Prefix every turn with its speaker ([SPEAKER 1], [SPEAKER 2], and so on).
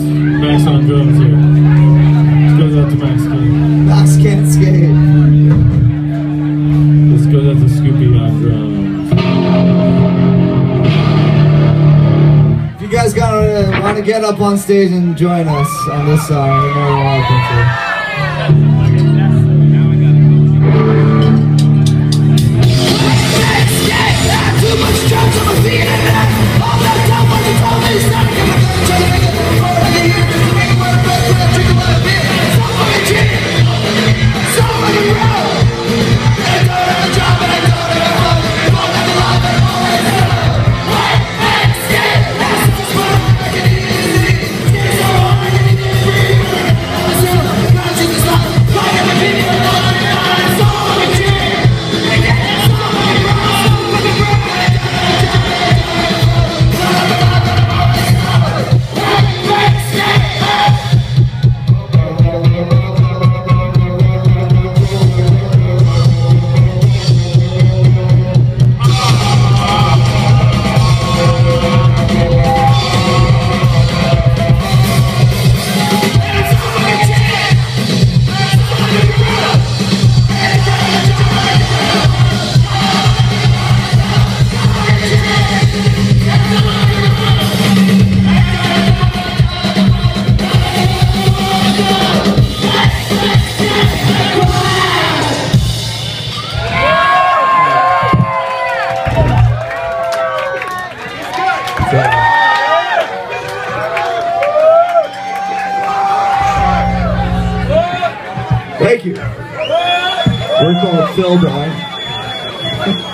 [SPEAKER 1] Max on drums here. This goes out to Max Kane.
[SPEAKER 2] Max can't skate.
[SPEAKER 1] This goes out to Scoopy on drums.
[SPEAKER 2] If you guys got uh, want to get up on stage and join us on this song, you're more welcome to. Thank you. We're called FIDLAR.